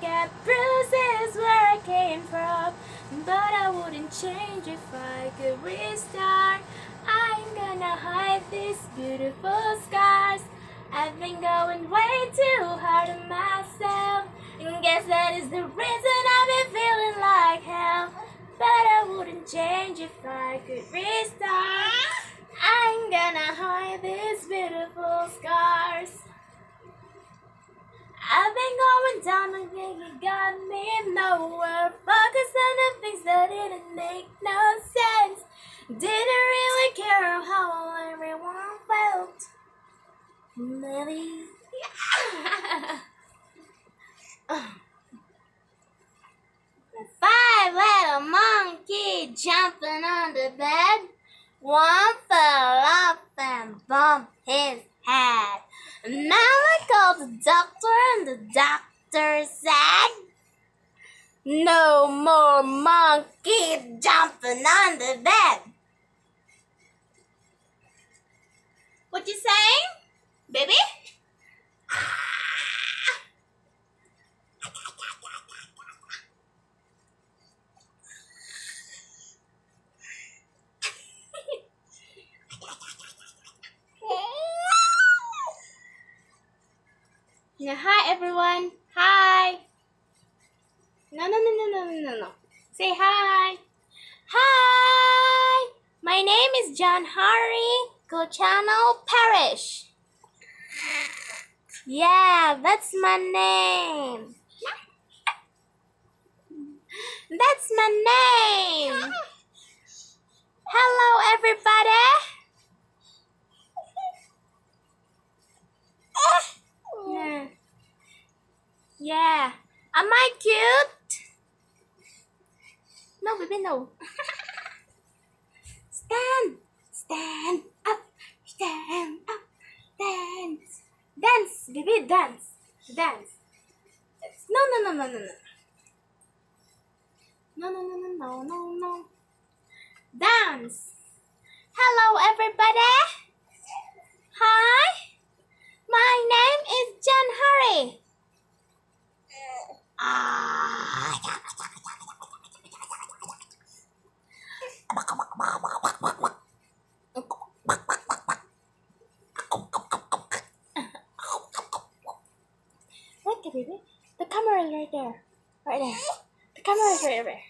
Got bruises where I came from, but I wouldn't change if I could restart. I'm gonna hide these beautiful scars. I've been going way too hard on myself, and guess that is the reason I've been feeling like hell. But I wouldn't change if I could restart. I'm gonna hide these beautiful scars. I've been going down and it got me nowhere. Focus on the things that didn't make no sense. Didn't really care how everyone felt. Maybe. Five little monkey jumping on the bed. One fell off and bumped his head. Now the doctor, and the doctor said, No more monkey jumping on the bed. What you saying, baby? Yeah, hi everyone. Hi. No, no, no, no, no, no, no. Say hi. Hi. My name is John Harry Cochano Parish. Yeah, that's my name. That's my name. Hello, everybody. Yeah. Yeah. Am I cute? No, stand. Stand up. Stand up. Dance. Dance, baby, dance. Dance. No, no, no, no, no, no. No, no, no, no, no, no, no. Dance. Hello, everybody. Hi. My name is John Harry. Ah. Look, baby. The camera is right there. Right there. The camera is right there.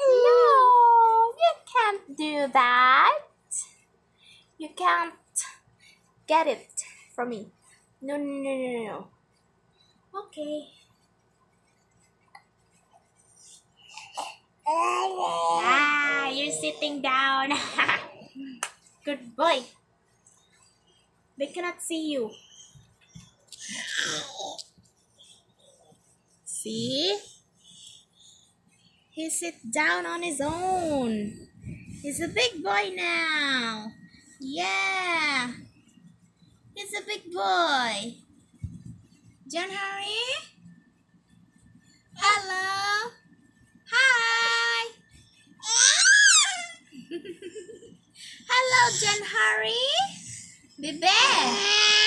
No, you can't do that. You can't get it from me. No, no, no, no, no. Okay. Ah, you're sitting down. Good boy. They cannot see you. See? He sit down on his own. He's a big boy now. Yeah. He's a big boy. John Harry? Hello? Hi. Hello, John Harry. Bebe.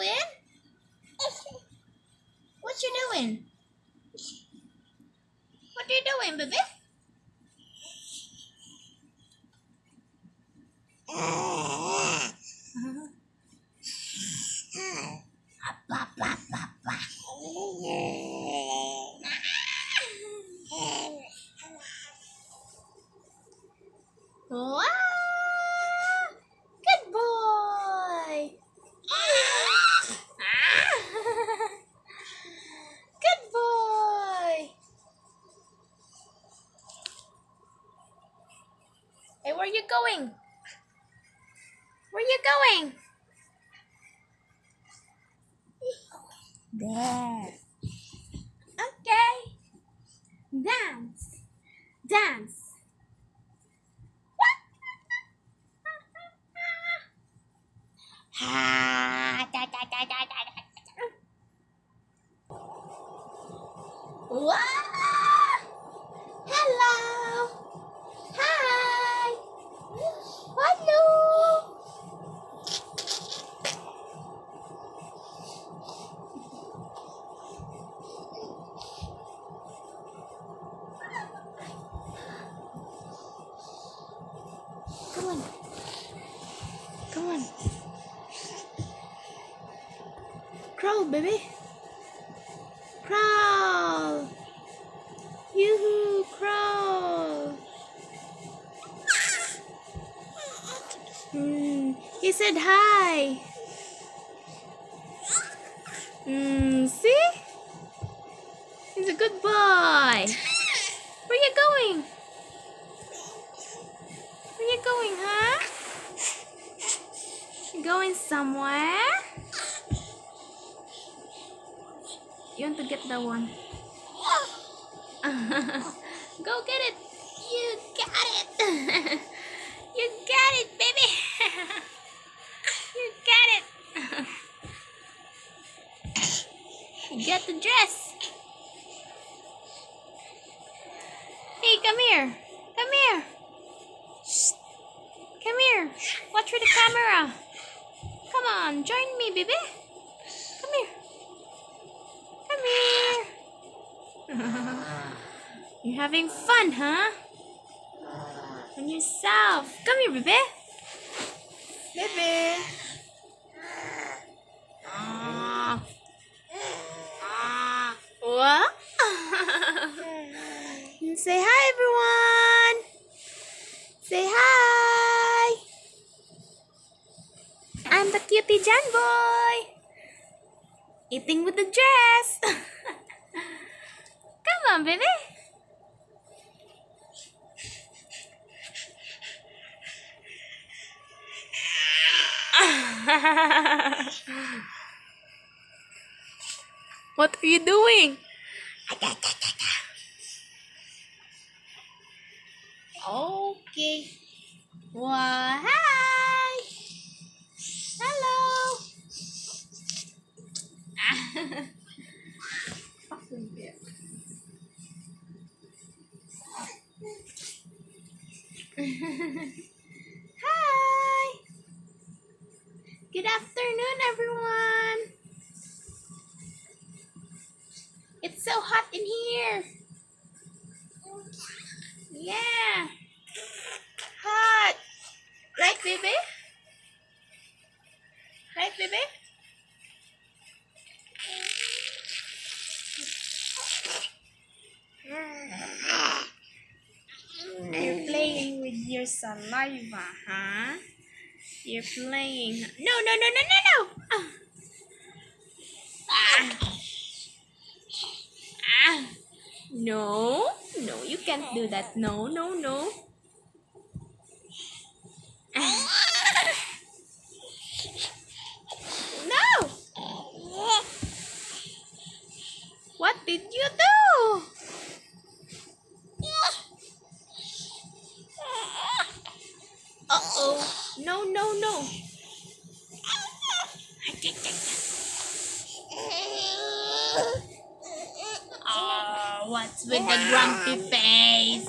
Doing? What you doing? Where are you going? Where are you going? There. Okay. Dance. Dance. Crawl, baby. Crawl. Yoo-hoo, crawl. Mm, he said hi. Mm, see? He's a good boy. Where you going? Where you going, huh? You going somewhere? You want to get that one? Go get it! You got it! you got it, baby! you got it! got the dress! Hey, come here! Come here! Shh. Come here! Watch for the camera! Come on, join me, baby! Come here! Come here! You're having fun, huh? On yourself. Come here, baby. Baby. Ah. Ah. What? Say hi, everyone. Say hi. I'm the cutie Jan boy. Eating with the dress. Come on, baby. what are you doing? Okay. Why? Fucking bear. Hi. Good afternoon, everyone. It's so hot in here. Yeah. Hot. Right, baby? Saliva, huh? You're playing. No, no, no, no, no, no! Ah. Ah. No, no, you can't do that. No, no, no. Ah. No! What did you do? No, no, no. Oh, what's with the grumpy face?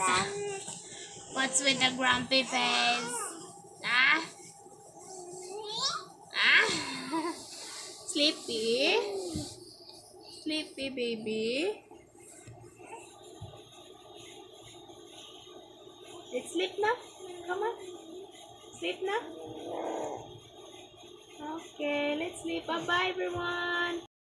What's with the grumpy face? Ah? Ah? Sleepy? Sleepy, baby? Sleep now. Okay, let's sleep. Bye-bye, everyone.